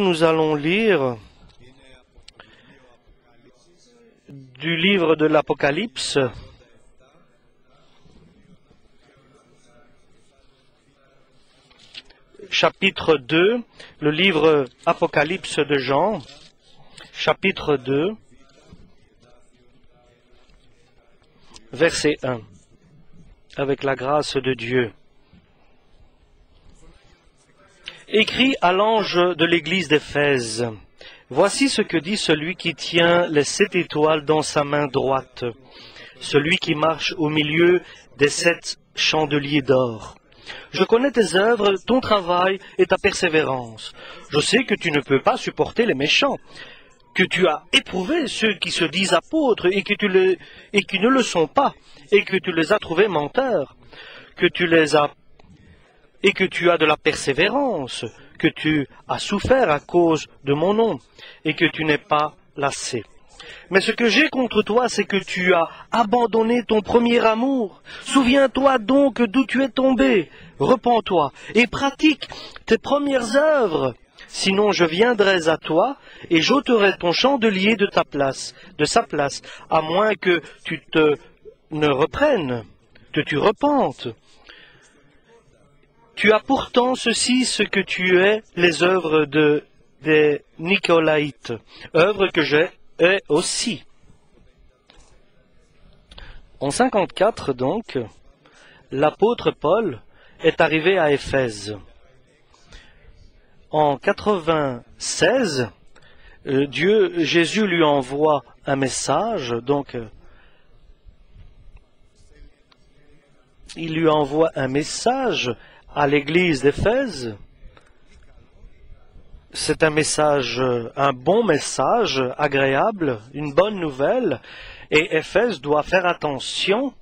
Nous allons lire du livre de l'Apocalypse, chapitre 2, le livre Apocalypse de Jean, chapitre 2, verset 1, avec la grâce de Dieu. Écrit à l'ange de l'église d'Éphèse. Voici ce que dit celui qui tient les sept étoiles dans sa main droite, celui qui marche au milieu des sept chandeliers d'or. Je connais tes œuvres, ton travail et ta persévérance. Je sais que tu ne peux pas supporter les méchants, que tu as éprouvé ceux qui se disent apôtres et, qui ne le sont pas, et que tu les as trouvés menteurs, que tu les as et que tu as de la persévérance, que tu as souffert à cause de mon nom, et que tu n'es pas lassé. Mais ce que j'ai contre toi, c'est que tu as abandonné ton premier amour. Souviens-toi donc d'où tu es tombé. Repens-toi et pratique tes premières œuvres. Sinon je viendrai à toi et j'ôterai ton chandelier de ta place, de sa place, à moins que tu te ne reprennes, que tu repentes. Tu as pourtant ceci, ce que tu es, les œuvres de, des Nicolaïtes, œuvres que j'ai aussi. En 54, donc, l'apôtre Paul est arrivé à Éphèse. En 96, euh, Dieu, Jésus lui envoie un message, donc il lui envoie un message à l'église d'Éphèse. C'est un message, un bon message, agréable, une bonne nouvelle, et Éphèse doit faire attention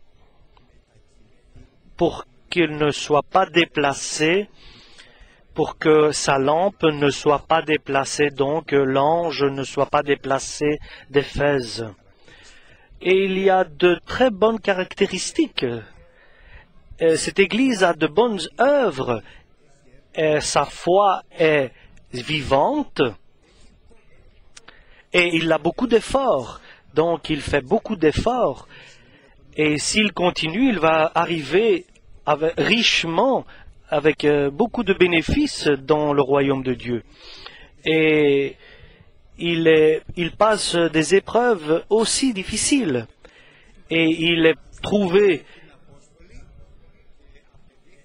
pour qu'il ne soit pas déplacé, pour que sa lampe ne soit pas déplacée, donc l'ange ne soit pas déplacé d'Éphèse. Et il y a de très bonnes caractéristiques cette Église a de bonnes œuvres, et sa foi est vivante, et il a beaucoup d'efforts, donc il fait beaucoup d'efforts, et s'il continue, il va arriver richement avec euh, beaucoup de bénéfices dans le royaume de Dieu. Et il, il passe des épreuves aussi difficiles, et il est trouvé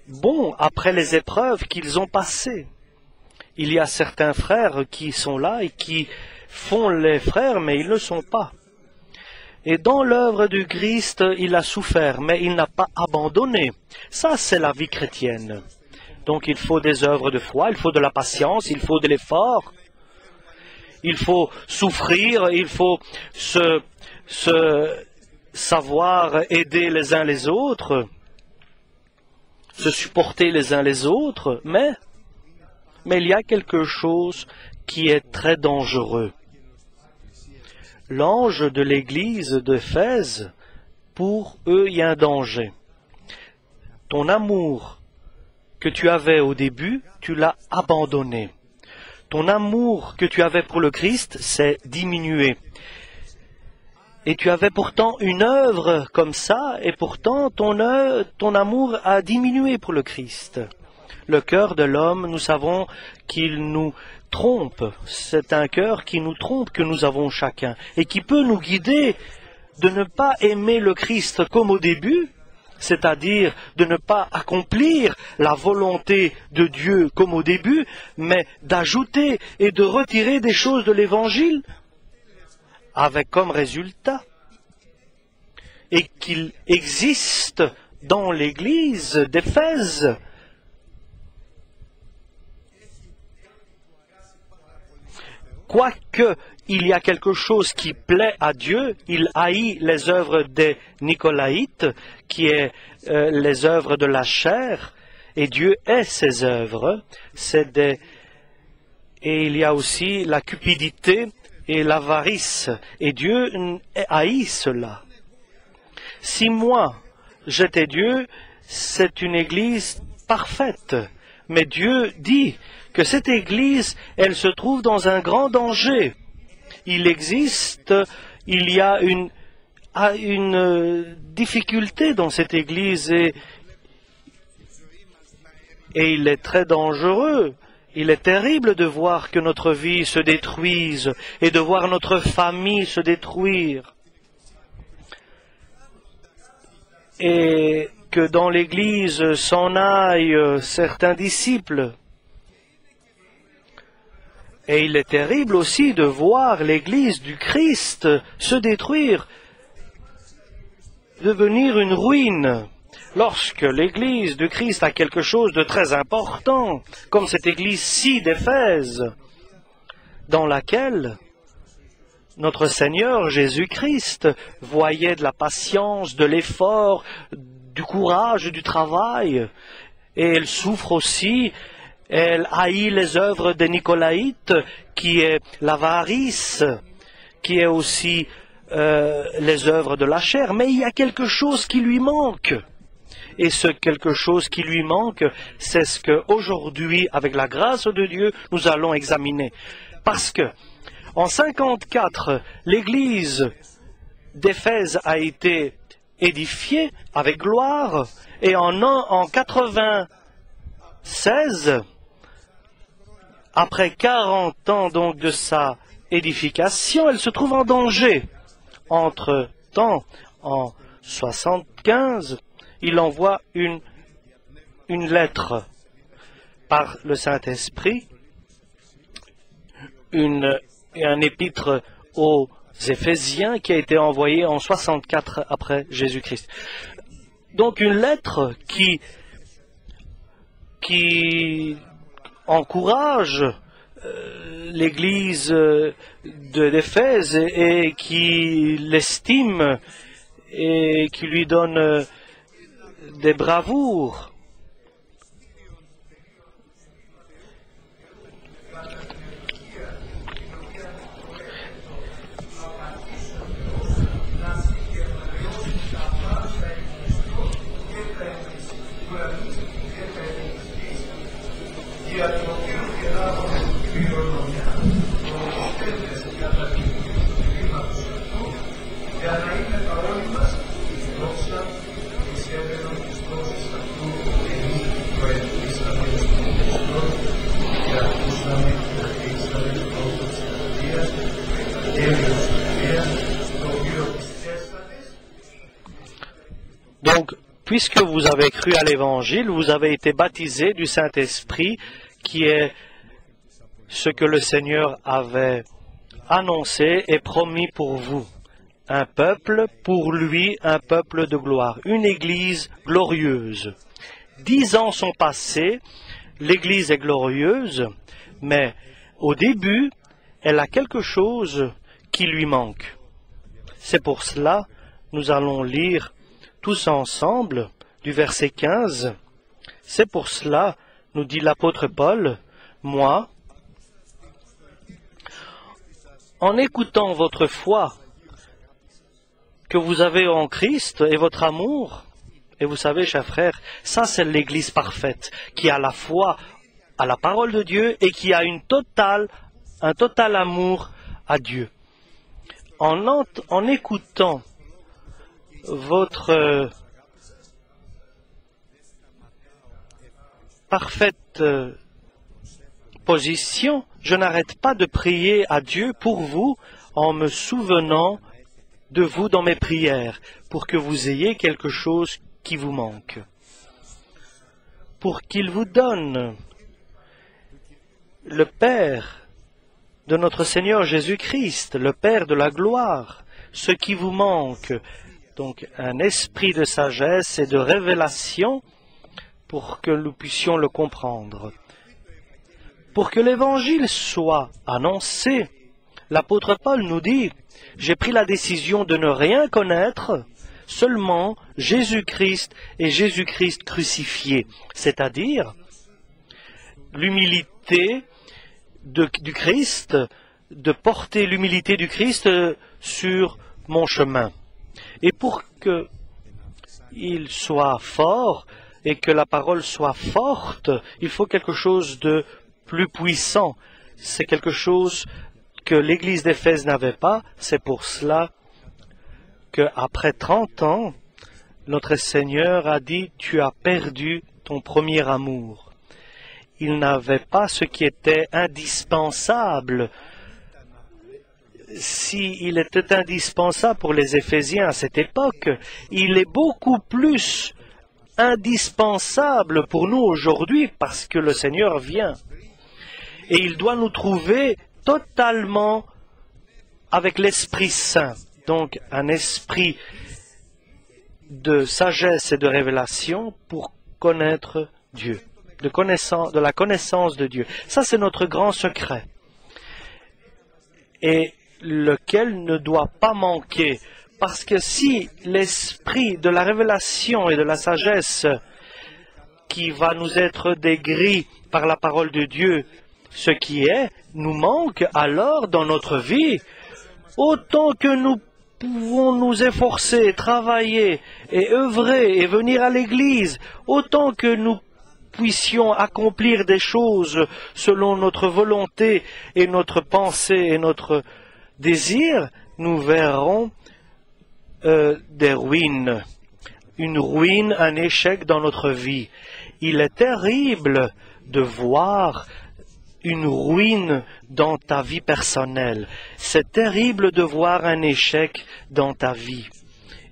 bon après les épreuves qu'ils ont passées. Il y a certains frères qui sont là et qui font les frères, mais ils ne sont pas. Et dans l'œuvre du Christ, il a souffert, mais il n'a pas abandonné. Ça, c'est la vie chrétienne. Donc il faut des œuvres de foi, il faut de la patience, il faut de l'effort, il faut souffrir, il faut se, se savoir aider les uns les autres se supporter les uns les autres, mais, mais il y a quelque chose qui est très dangereux. L'ange de l'église d'Éphèse, pour eux, il y a un danger. Ton amour que tu avais au début, tu l'as abandonné. Ton amour que tu avais pour le Christ s'est diminué. Et tu avais pourtant une œuvre comme ça, et pourtant ton, ton amour a diminué pour le Christ. Le cœur de l'homme, nous savons qu'il nous trompe. C'est un cœur qui nous trompe que nous avons chacun, et qui peut nous guider de ne pas aimer le Christ comme au début, c'est-à-dire de ne pas accomplir la volonté de Dieu comme au début, mais d'ajouter et de retirer des choses de l'Évangile avec comme résultat et qu'il existe dans l'Église d'Éphèse quoique il y a quelque chose qui plaît à Dieu, il haït les œuvres des Nicolaïtes, qui est euh, les œuvres de la chair, et Dieu est ses œuvres. C'est des... Et il y a aussi la cupidité et l'avarice, et Dieu haït cela. Si moi, j'étais Dieu, c'est une église parfaite, mais Dieu dit que cette Église, elle se trouve dans un grand danger. Il existe, il y a une, euh, difficulté dans cette Église et il est très dangereux. Il est terrible de voir que notre vie se détruise et de voir notre famille se détruire. Et que dans l'Église s'en aillent certains disciples. Et il est terrible aussi de voir l'Église du Christ se détruire, devenir une ruine. Lorsque l'Église du Christ a quelque chose de très important, comme cette Église-ci d'Éphèse, dans laquelle notre Seigneur Jésus-Christ voyait de la patience, de l'effort, du courage, du travail. Et elle souffre aussi, elle haït les œuvres des Nicolaïtes, qui est l'avarice, qui est aussi euh, les œuvres de la chair. Mais il y a quelque chose qui lui manque. Et ce quelque chose qui lui manque, c'est ce qu'aujourd'hui, avec la grâce de Dieu, nous allons examiner. Parce que, en 54, l'église d'Éphèse a été édifié avec gloire, et en, en 96, après 40 ans donc de sa édification, elle se trouve en danger. Entre temps, en 75, il envoie une, lettre par le Saint-Esprit, un épître aux Éphésiens qui a été envoyé en 64 après Jésus-Christ. Donc une lettre qui, encourage euh, l'Église de l'Éphèse et, et, qui l'estime et qui lui donne des bravoures. Puisque vous avez cru à l'Évangile, vous avez été baptisé du Saint-Esprit, qui est ce que le Seigneur avait annoncé et promis pour vous. Un peuple, pour lui, un peuple de gloire, une Église glorieuse. Dix ans sont passés, l'Église est glorieuse, mais au début, elle a quelque chose qui lui manque. C'est pour cela, nous allons lire tous ensemble du verset 15. C'est pour cela, nous dit l'apôtre Paul, moi, en écoutant votre foi que vous avez en Christ et votre amour, et vous savez, chers frères, ça c'est l'Église parfaite, qui a la foi à la parole de Dieu et qui a une totale, un total amour à Dieu. En, en écoutant votre euh, parfaite euh, position, je n'arrête pas de prier à Dieu pour vous en me souvenant de vous dans mes prières, pour que vous ayez quelque chose qui vous manque, pour qu'il vous donne le Père de notre Seigneur Jésus-Christ, le Père de la gloire, ce qui vous manque, donc un esprit de sagesse et de révélation pour que nous puissions le comprendre. Pour que l'Évangile soit annoncé, l'apôtre Paul nous dit, j'ai pris la décision de ne rien connaître, seulement Jésus-Christ et Jésus-Christ crucifié, c'est-à-dire l'humilité du Christ, de porter l'humilité du Christ sur mon chemin. Et pour qu'il soit fort et que la parole soit forte, il faut quelque chose de plus puissant. C'est quelque chose que l'Église d'Éphèse n'avait pas. C'est pour cela qu'après 30 ans, notre Seigneur a dit, tu as perdu ton premier amour. Il n'avait pas ce qui était indispensable. S'il était indispensable pour les Éphésiens à cette époque, il est beaucoup plus indispensable pour nous aujourd'hui parce que le Seigneur vient. Et il doit nous trouver totalement avec l'Esprit Saint. Donc un esprit de sagesse et de révélation pour connaître Dieu, de, la connaissance de Dieu. Ça, c'est notre grand secret. Et lequel ne doit pas manquer. Parce que si l'esprit de la révélation et de la sagesse qui va nous être dégris par la parole de Dieu, ce qui est, nous manque alors dans notre vie, autant que nous pouvons nous efforcer, travailler et œuvrer et venir à l'Église, autant que nous puissions accomplir des choses selon notre volonté et notre pensée et notre désir, nous verrons euh, des ruines, une ruine, un échec dans notre vie. Il est terrible de voir une ruine dans ta vie personnelle. C'est terrible de voir un échec dans ta vie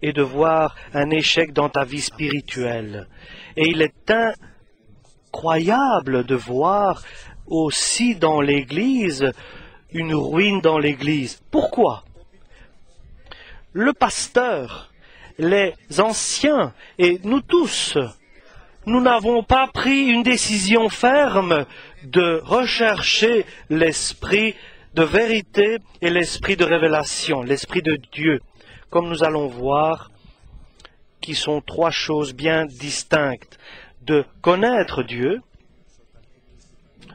et de voir un échec dans ta vie spirituelle. Et il est incroyable de voir aussi dans l'Église une ruine dans l'Église. Pourquoi? Le pasteur, les anciens et nous tous, nous n'avons pas pris une décision ferme de rechercher l'esprit de vérité et l'esprit de révélation, l'esprit de Dieu, comme nous allons voir, qui sont trois choses bien distinctes. De connaître Dieu,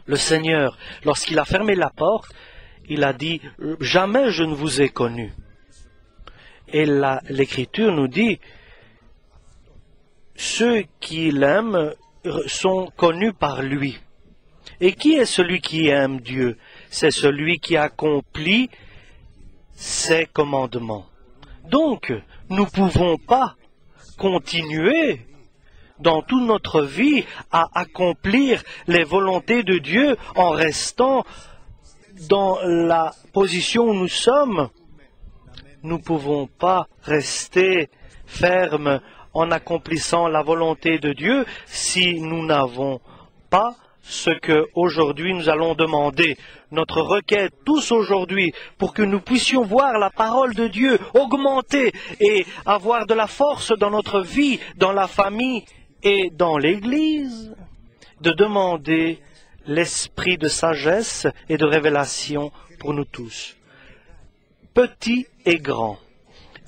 le Seigneur, lorsqu'il a fermé la porte, il a dit, jamais je ne vous ai connu. Et l'Écriture nous dit, ceux qui l'aiment sont connus par lui. Et qui est celui qui aime Dieu? C'est celui qui accomplit ses commandements. Donc, nous ne pouvons pas continuer dans toute notre vie à accomplir les volontés de Dieu en restant dans la position où nous sommes. Nous ne pouvons pas rester fermes en accomplissant la volonté de Dieu si nous n'avons pas ce que aujourd'hui nous allons demander, notre requête tous aujourd'hui, pour que nous puissions voir la parole de Dieu augmenter et avoir de la force dans notre vie, dans la famille et dans l'Église, de demander l'esprit de sagesse et de révélation pour nous tous, petits et grands,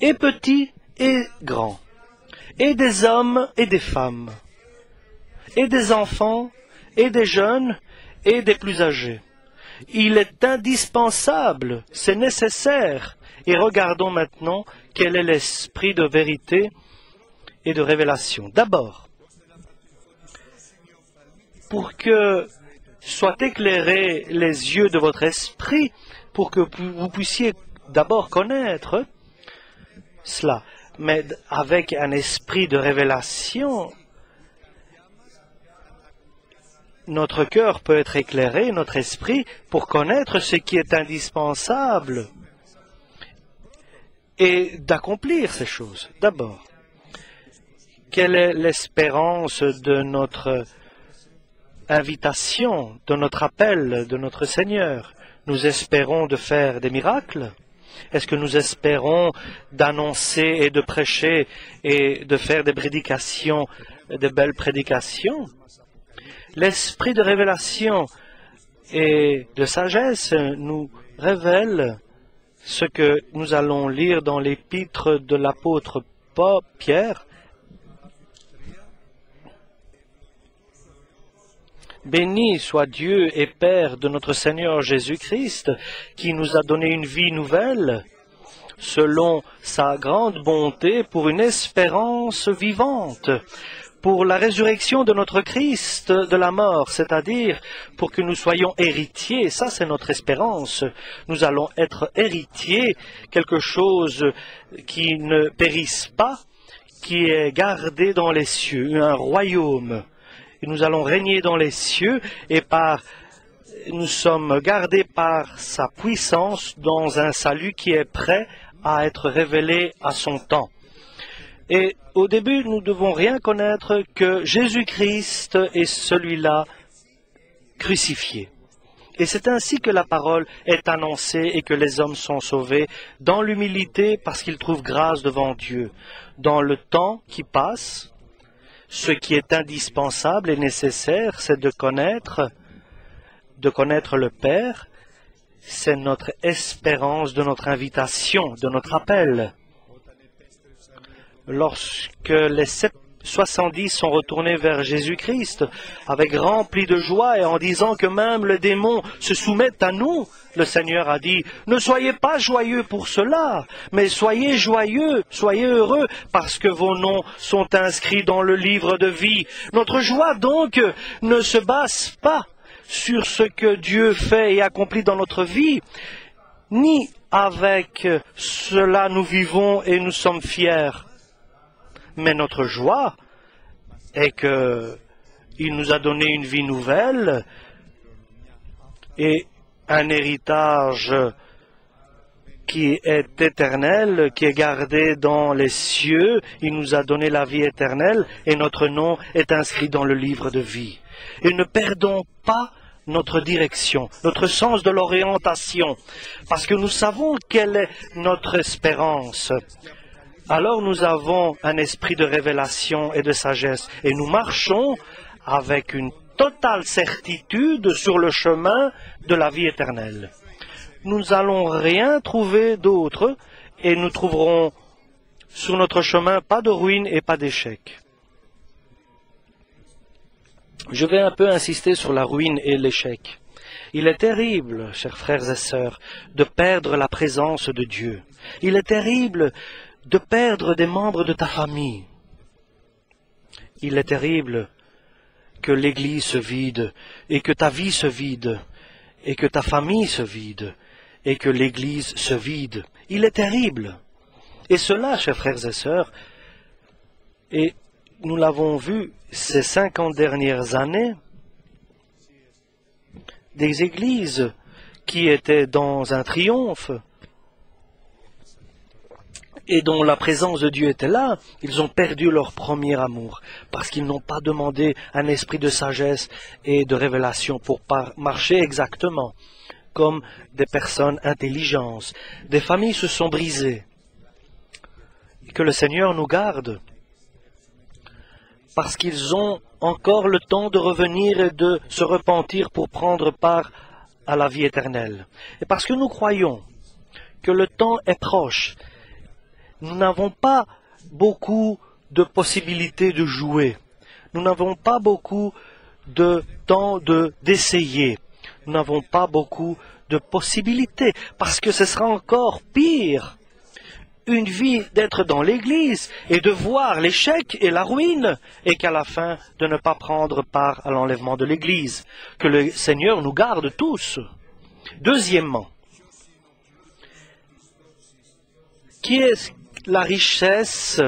et petits et grands, et des hommes et des femmes, et des enfants et des jeunes et des plus âgés. Il est indispensable, c'est nécessaire. Et regardons maintenant quel est l'esprit de vérité et de révélation. D'abord, pour que soient éclairés les yeux de votre esprit, pour que vous puissiez d'abord connaître cela, mais avec un esprit de révélation, notre cœur peut être éclairé, notre esprit, pour connaître ce qui est indispensable et d'accomplir ces choses. D'abord, quelle est l'espérance de notre invitation, de notre appel, de notre Seigneur Nous espérons de faire des miracles Est-ce que nous espérons d'annoncer et de prêcher et de faire des prédications, de belles prédications? L'esprit de révélation et de sagesse nous révèle ce que nous allons lire dans l'épître de l'apôtre Pierre. Béni soit Dieu et Père de notre Seigneur Jésus-Christ, qui nous a donné une vie nouvelle, selon sa grande bonté pour une espérance vivante, pour la résurrection de notre Christ de la mort, c'est-à-dire pour que nous soyons héritiers. Ça, c'est notre espérance. Nous allons être héritiers, quelque chose qui ne périsse pas, qui est gardé dans les cieux, un royaume. Et nous allons régner dans les cieux et par nous sommes gardés par sa puissance dans un salut qui est prêt à être révélé à son temps. Et au début, nous devons rien connaître que Jésus-Christ est celui-là crucifié. Et c'est ainsi que la parole est annoncée et que les hommes sont sauvés dans l'humilité parce qu'ils trouvent grâce devant Dieu. Dans le temps qui passe, ce qui est indispensable et nécessaire, c'est de connaître, de connaître le Père, c'est notre espérance de notre invitation, de notre appel. Lorsque les 70 sont retournés vers Jésus-Christ avec rempli de joie et en disant que même le démon se soumettent à nous, le Seigneur a dit, ne soyez pas joyeux pour cela, mais soyez joyeux, soyez heureux, parce que vos noms sont inscrits dans le livre de vie. Notre joie donc ne se base pas sur ce que Dieu fait et accomplit dans notre vie, ni avec cela nous vivons et nous sommes fiers. Mais notre joie est qu'il nous a donné une vie nouvelle et un héritage qui est éternel, qui est gardé dans les cieux. Il nous a donné la vie éternelle et notre nom est inscrit dans le livre de vie. Et ne perdons pas notre direction, notre sens de l'orientation, parce que nous savons quelle est notre espérance alors nous avons un esprit de révélation et de sagesse et nous marchons avec une totale certitude sur le chemin de la vie éternelle. Nous n'allons rien trouver d'autre et nous trouverons sur notre chemin pas de ruines et pas d'échecs. Je vais un peu insister sur la ruine et l'échec. Il est terrible, chers frères et sœurs, de perdre la présence de Dieu. Il est terrible de perdre des membres de ta famille. Il est terrible que l'Église se vide, et que ta vie se vide, et que ta famille se vide, et que l'Église se vide. Il est terrible. Et cela, chers frères et sœurs, et nous l'avons vu ces cinquante dernières années, des églises qui étaient dans un triomphe, et dont la présence de Dieu était là, ils ont perdu leur premier amour, parce qu'ils n'ont pas demandé un esprit de sagesse et de révélation pour marcher exactement comme des personnes intelligentes. Des familles se sont brisées. que le Seigneur nous garde, parce qu'ils ont encore le temps de revenir et de se repentir pour prendre part à la vie éternelle. Et parce que nous croyons que le temps est proche nous n'avons pas beaucoup de possibilités de jouer. Nous n'avons pas beaucoup de temps de d'essayer. Nous n'avons pas beaucoup de possibilités parce que ce sera encore pire une vie d'être dans l'église et de voir l'échec et la ruine et qu'à la fin de ne pas prendre part à l'enlèvement de l'église. Que le Seigneur nous garde tous. Deuxièmement, qui est la richesse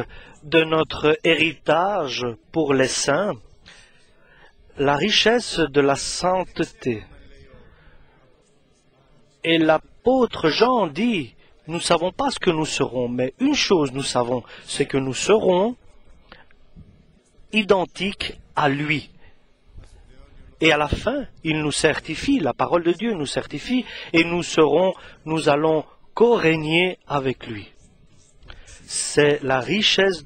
de notre héritage pour les saints, la richesse de la sainteté. Et l'apôtre Jean dit, nous ne savons pas ce que nous serons, mais une chose nous savons, c'est que nous serons identiques à lui. Et à la fin, il nous certifie, la parole de Dieu nous certifie, et nous serons, nous allons co-régner avec lui c'est la richesse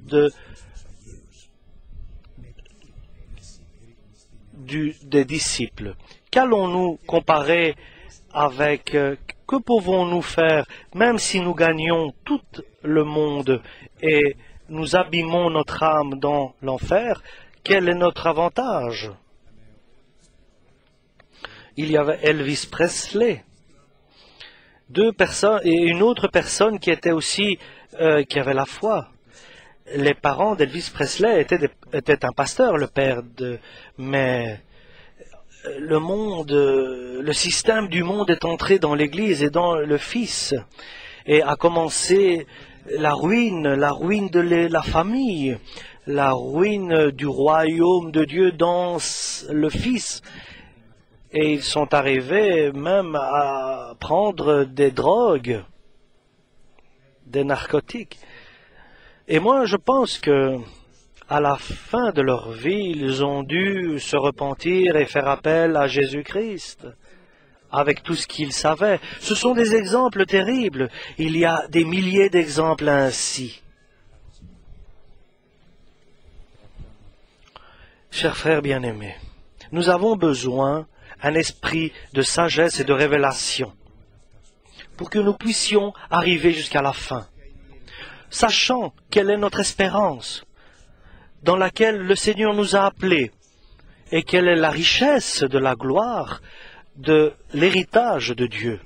des disciples. Qu'allons-nous comparer avec, euh, que pouvons-nous faire, même si nous gagnons tout le monde et nous abîmons notre âme dans l'enfer, quel est notre avantage? Il y avait Elvis Presley, deux personnes et une autre personne qui était aussi euh, qui avait la foi. les parents d'Elvis Presley étaient, étaient, un pasteur, le père de, mais le monde, le système du monde est entré dans l'Église et dans le Fils et a commencé la ruine, la ruine de la famille, la ruine du royaume de Dieu dans le Fils. Et ils sont arrivés même à prendre des drogues, narcotiques. Et moi, je pense que à la fin de leur vie, ils ont dû se repentir et faire appel à Jésus-Christ avec tout ce qu'ils savaient. Ce sont des exemples terribles. Il y a des milliers d'exemples ainsi. Chers frères bien-aimés, nous avons besoin d'un esprit de sagesse et de révélation pour que nous puissions arriver jusqu'à la fin, sachant quelle est notre espérance, dans laquelle le Seigneur nous a appelés, et quelle est la richesse de la gloire de l'héritage de Dieu.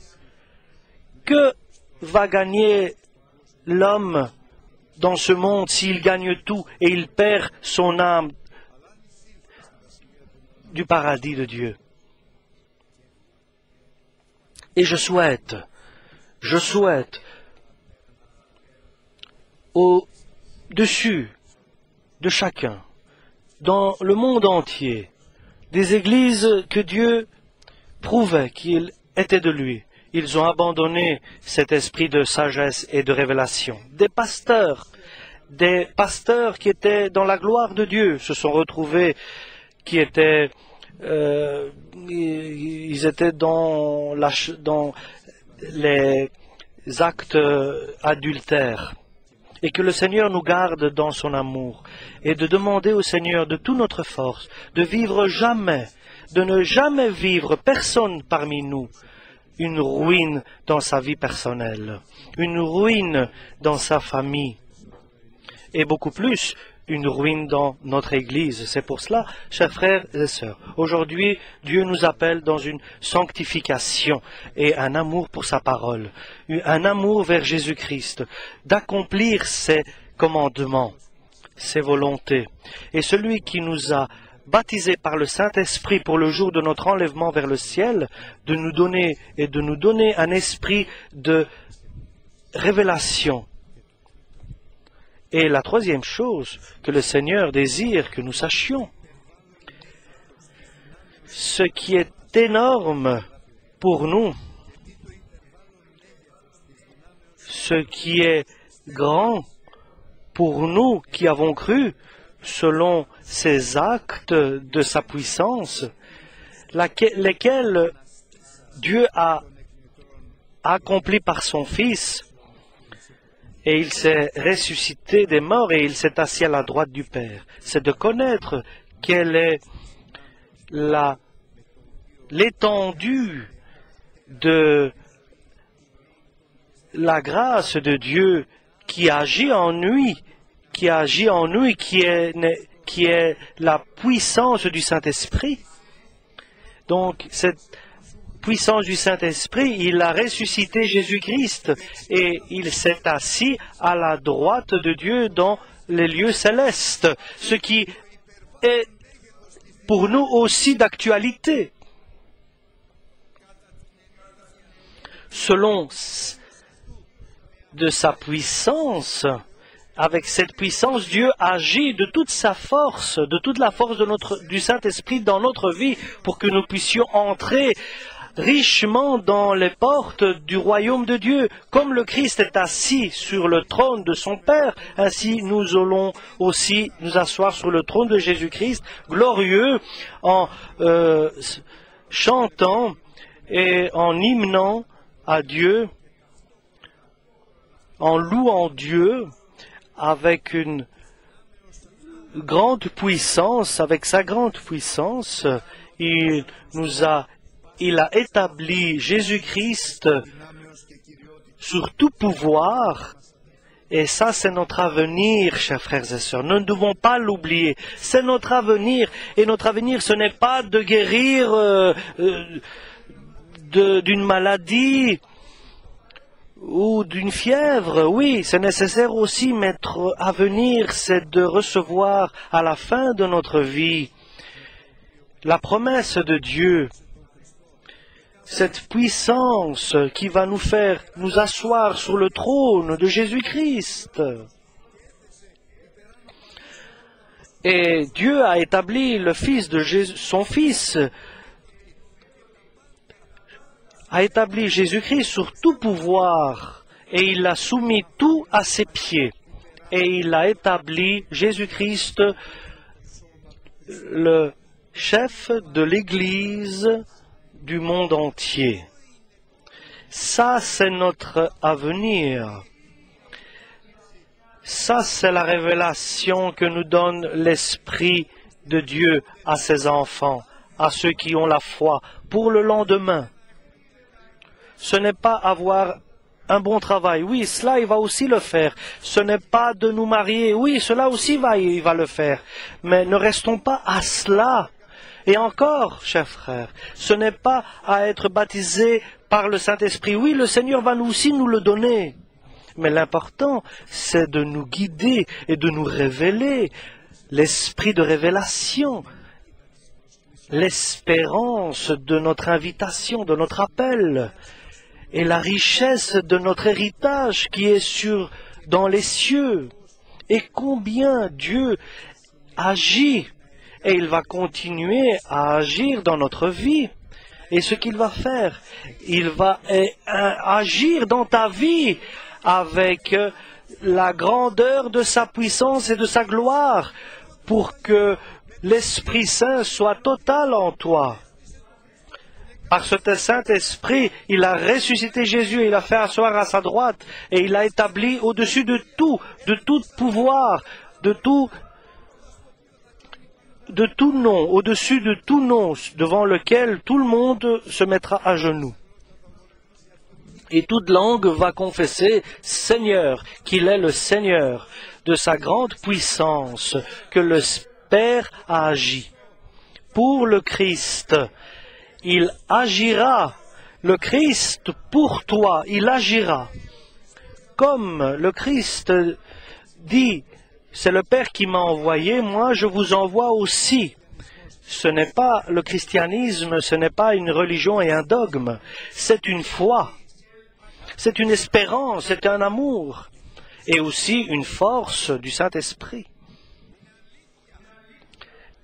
Que va gagner l'homme dans ce monde s'il gagne tout et il perd son âme du paradis de Dieu? Et je souhaite, je souhaite, au-dessus de chacun, dans le monde entier, des églises que Dieu prouvait qu'il était de lui. Ils ont abandonné cet esprit de sagesse et de révélation. Des pasteurs, des pasteurs qui étaient dans la gloire de Dieu se sont retrouvés, qui étaient, euh, ils étaient dans, la, dans les actes adultères et que le Seigneur nous garde dans son amour, et de demander au Seigneur de toute notre force de vivre jamais de ne jamais vivre personne parmi nous une ruine dans sa vie personnelle, une ruine dans sa famille, et beaucoup plus une ruine dans notre Église. C'est pour cela, chers frères et sœurs, aujourd'hui Dieu nous appelle dans une sanctification et un amour pour sa parole, un amour vers Jésus-Christ, d'accomplir ses commandements, ses volontés. Et celui qui nous a baptisés par le Saint-Esprit pour le jour de notre enlèvement vers le ciel, de nous donner et de nous donner un esprit de révélation. Et la troisième chose que le Seigneur désire que nous sachions, ce qui est énorme pour nous, ce qui est grand pour nous qui avons cru, selon ces actes de sa puissance, lesquels Dieu a accomplis par son Fils, et il s'est ressuscité des morts et il s'est assis à la droite du Père. C'est de connaître quelle est l'étendue de la grâce de Dieu qui agit en lui qui agit en nous qui est, qui est la puissance du Saint-Esprit. Donc, cette puissance du Saint-Esprit, il a ressuscité Jésus-Christ et il s'est assis à la droite de Dieu dans les lieux célestes, ce qui est pour nous aussi d'actualité. Selon de sa puissance, avec cette puissance, Dieu agit de toute sa force, de toute la force du Saint-Esprit dans notre vie pour que nous puissions entrer richement dans les portes du royaume de Dieu. Comme le Christ est assis sur le trône de son Père, ainsi nous allons aussi nous asseoir sur le trône de Jésus-Christ, glorieux, en euh, chantant et en hymnant à Dieu, en louant Dieu avec une grande puissance, avec sa grande puissance, il nous a, il a établi Jésus-Christ sur tout pouvoir. Et ça, c'est notre avenir, chers frères et sœurs. Nous ne devons pas l'oublier. C'est notre avenir. Et notre avenir, ce n'est pas de guérir euh, euh, d'une maladie ou d'une fièvre, oui, c'est nécessaire aussi, mais à venir, c'est de recevoir à la fin de notre vie la promesse de Dieu, cette puissance qui va nous faire nous asseoir sur le trône de Jésus-Christ. Et Dieu a établi le Fils de Jésus, son Fils, a établi Jésus-Christ sur tout pouvoir et il a soumis tout à ses pieds. Et il a établi Jésus-Christ, le chef de l'Église du monde entier. Ça, c'est notre avenir. Ça, c'est la révélation que nous donne l'Esprit de Dieu à ses enfants, à ceux qui ont la foi, pour le lendemain. Ce n'est pas avoir un bon travail. Oui, cela, il va aussi le faire. Ce n'est pas de nous marier. Oui, cela aussi va, il va le faire. Mais ne restons pas à cela. Et encore, chers frères, ce n'est pas à être baptisé par le Saint-Esprit. Oui, le Seigneur va nous aussi nous le donner. Mais l'important, c'est de nous guider et de nous révéler l'esprit de révélation, l'espérance de notre invitation, de notre appel, et la richesse de notre héritage qui est sur dans les cieux. Et combien Dieu agit et il va continuer à agir dans notre vie. Et ce qu'il va faire, il va eh, agir dans ta vie avec euh, la grandeur de sa puissance et de sa gloire pour que l'Esprit Saint soit total en toi. Par ce Saint-Esprit, il a ressuscité Jésus, il a fait asseoir à sa droite et il a établi au-dessus de tout, de tout pouvoir, de tout de tout nom, au-dessus de tout nom, devant lequel tout le monde se mettra à genoux. Et toute langue va confesser Seigneur, qu'il est le Seigneur, de sa grande puissance, que le Père a agi. Pour le Christ, il agira, le Christ pour toi, il agira. Comme le Christ dit c'est le Père qui m'a envoyé, moi je vous envoie aussi. Ce n'est pas le christianisme, ce n'est pas une religion et un dogme, c'est une foi, c'est une espérance, c'est un amour, et aussi une force du Saint-Esprit.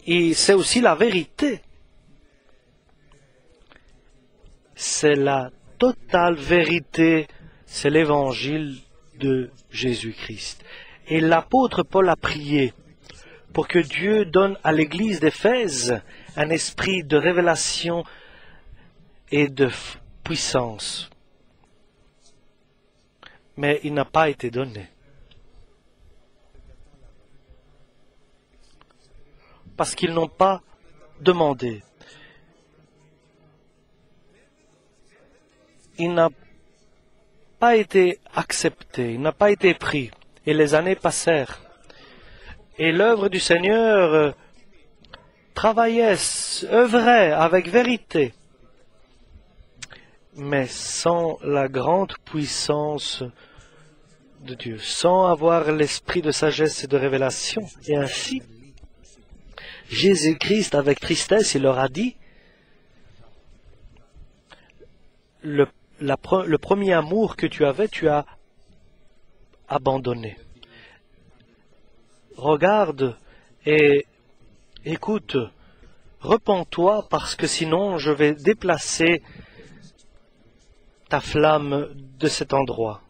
Et c'est aussi la vérité. C'est la totale vérité, c'est l'évangile de Jésus-Christ. Et l'apôtre Paul a prié pour que Dieu donne à l'église d'Éphèse un esprit de révélation et de puissance. Mais il n'a pas été donné. Parce qu'ils n'ont pas demandé. Il n'a pas été accepté, il n'a pas été pris et les années passèrent. Et l'œuvre du Seigneur euh, travaillait, œuvrait avec vérité, mais sans la grande puissance de Dieu, sans avoir l'esprit de sagesse et de révélation. Et ainsi, Jésus-Christ, avec tristesse, il leur a dit, le, le premier amour que tu avais, tu as abandonné. Regarde et écoute, repens-toi parce que sinon je vais déplacer ta flamme de cet endroit.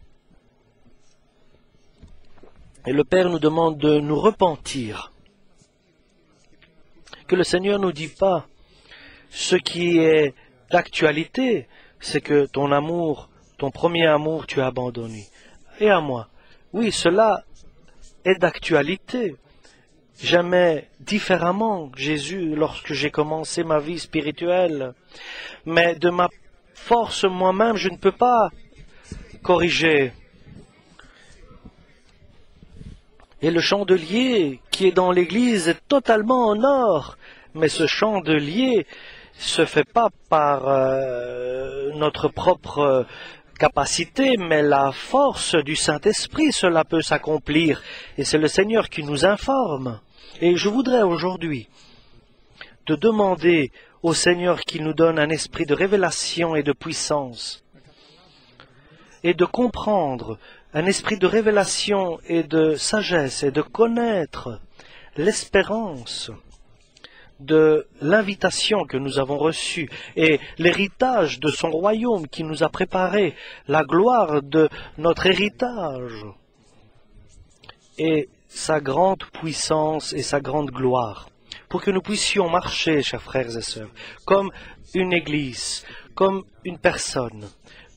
Et le Père nous demande de nous repentir. Que le Seigneur ne nous dit pas ce qui est d'actualité, c'est que ton amour, ton premier amour, tu as abandonné. Et à moi, oui, cela est d'actualité. J'aimais différemment Jésus lorsque j'ai commencé ma vie spirituelle. Mais de ma force moi-même, je ne peux pas corriger. Et le chandelier qui est dans l'église est totalement en or. Mais ce chandelier se fait pas par euh, notre propre capacité, mais la force du Saint-Esprit, cela peut s'accomplir. Et c'est le Seigneur qui nous informe. Et je voudrais aujourd'hui de demander au Seigneur qu'il nous donne un esprit de révélation et de puissance, et de comprendre, un esprit de révélation et de sagesse, et de connaître l'espérance de l'invitation que nous avons reçue et l'héritage de son royaume qui nous a préparé, la gloire de notre héritage et sa grande puissance et sa grande gloire, pour que nous puissions marcher, chers frères et sœurs, comme une église, comme une personne,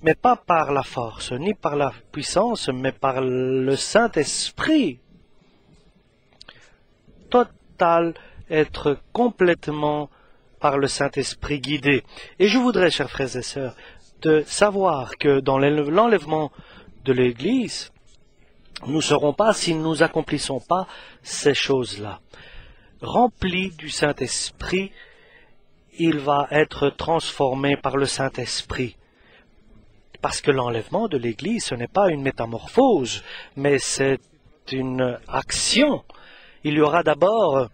mais pas par la force, ni par la puissance, mais par le Saint-Esprit. Total être complètement par le Saint-Esprit guidé. Et je voudrais, chers frères et sœurs, de savoir que dans l'enlèvement de l'Église, nous ne serons pas si nous n'accomplissons pas ces choses-là. Rempli du Saint-Esprit, il va être transformé par le Saint-Esprit. Parce que l'enlèvement de l'Église, ce n'est pas une métamorphose, mais c'est une action. Il y aura d'abord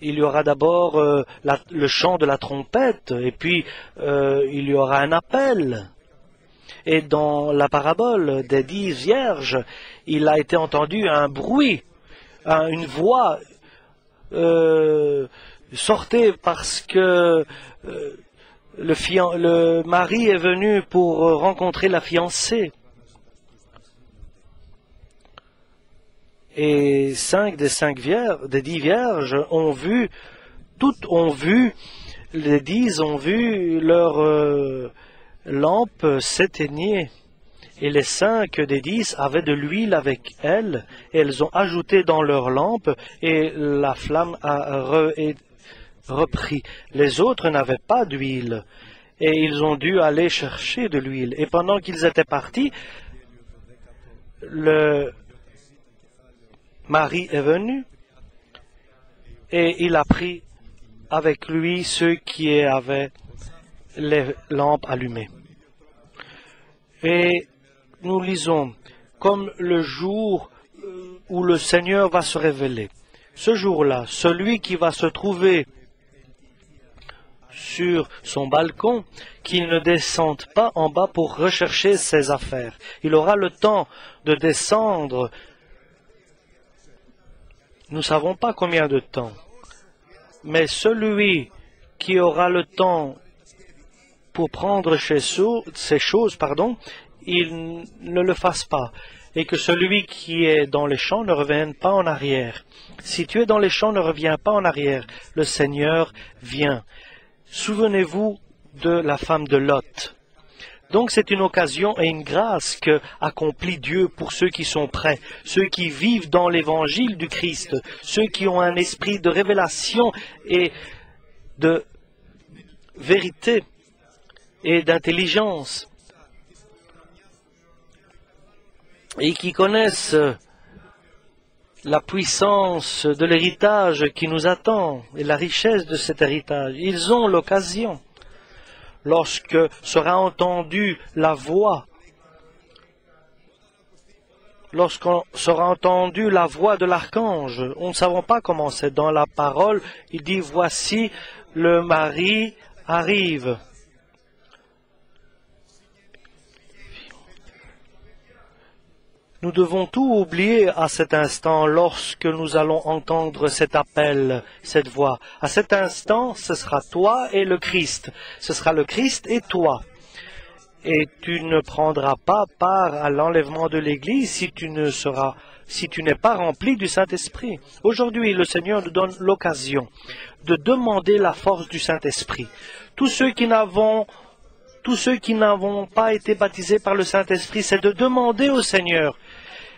il y aura d'abord euh, le chant de la trompette, et puis euh, il y aura un appel. Et dans la parabole des dix vierges, il a été entendu un bruit, une voix euh, parce que le, le mari est venu pour rencontrer la fiancée. Et cinq des cinq vierges, des dix vierges ont vu, toutes ont vu, les dix ont vu leur euh, lampe s'éteigner. Et les cinq des dix avaient de l'huile avec elles, et elles ont ajouté dans leur lampe, et la flamme a repris. Les autres n'avaient pas d'huile, et ils ont dû aller chercher de l'huile. Et pendant qu'ils étaient partis, le, Marie est venu et il a pris avec lui ceux qui avaient les lampes allumées. Et nous lisons comme le jour où le Seigneur va se révéler. Ce jour-là, celui qui va se trouver sur son balcon, qu'il ne descende pas en bas pour rechercher ses affaires. Il aura le temps de descendre nous ne savons pas combien de temps. Mais celui qui aura le temps pour prendre ces choses, pardon, il ne le fasse pas. Et que celui qui est dans les champs ne revienne pas en arrière. Si tu es dans les champs, ne reviens pas en arrière. Le Seigneur vient. Souvenez-vous de la femme de Lot. Donc c'est une occasion et une grâce que accomplit Dieu pour ceux qui sont prêts, ceux qui vivent dans l'évangile du Christ, ceux qui ont un esprit de révélation et de vérité et d'intelligence et qui connaissent la puissance de l'héritage qui nous attend et la richesse de cet héritage. Ils ont l'occasion lorsque sera entendue la voix, lorsqu'on sera entendu la voix de l'archange. On ne savons pas comment c'est. Dans la parole, il dit, voici le mari arrive. Nous devons tout oublier à cet instant lorsque nous allons entendre cet appel, cette voix. À cet instant, ce sera toi et le Christ. Ce sera le Christ et toi. Et tu ne prendras pas part à l'enlèvement de l'Église si tu ne seras si tu n'es pas rempli du Saint-Esprit. Aujourd'hui, le Seigneur nous donne l'occasion de demander la force du Saint-Esprit. Tous ceux qui n'avons tous ceux qui n'avons pas été baptisés par le Saint-Esprit, c'est de demander au Seigneur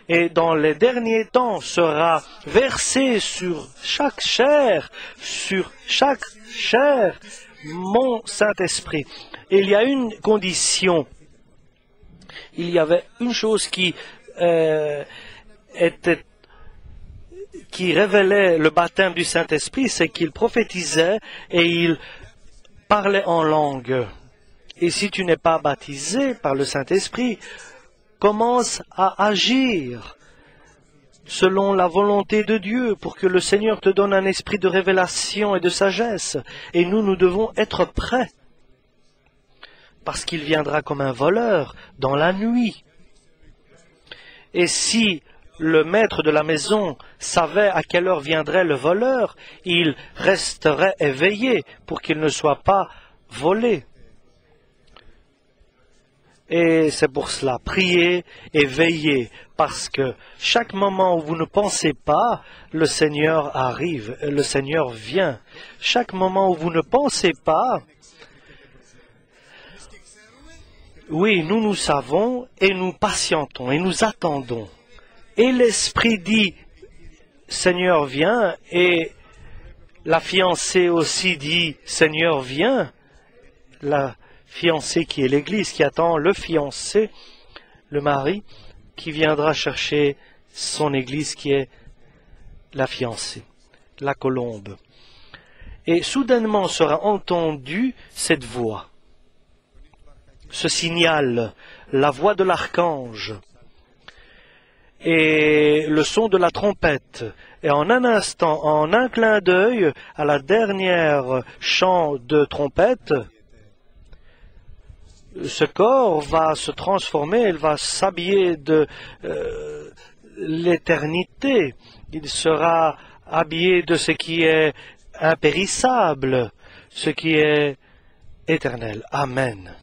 et dans les derniers temps sera versé sur chaque chair, sur chaque chair, mon Saint-Esprit. Il y a une condition. Il y avait une chose qui euh, qui révélait le baptême du Saint-Esprit, c'est qu'il prophétisait et il parlait en langue. Et si tu n'es pas baptisé par le Saint-Esprit, commence à agir selon la volonté de Dieu pour que le Seigneur te donne un esprit de révélation et de sagesse. Et nous, nous devons être prêts parce qu'il viendra comme un voleur dans la nuit. Et si le maître de la maison savait à quelle heure viendrait le voleur, il resterait éveillé pour qu'il ne soit pas volé. Et c'est pour cela, priez et veillez, parce que chaque moment où vous ne pensez pas, le Seigneur arrive, le Seigneur vient. Chaque moment où vous ne pensez pas, oui, nous nous savons et nous patientons et nous attendons. Et l'Esprit dit, Seigneur viens, et la fiancée aussi dit, Seigneur viens. La fiancée qui est l'Église, qui attend le fiancé, le mari, qui viendra chercher son Église qui est la fiancée, la colombe. Et soudainement sera entendue cette voix, ce signal, la voix de l'archange et le son de la trompette. Et en un instant, en un clin d'œil, à la dernière chant de trompette, ce corps va se transformer, il va s'habiller de euh, l'éternité. Il sera habillé de ce qui est impérissable, ce qui est éternel. Amen.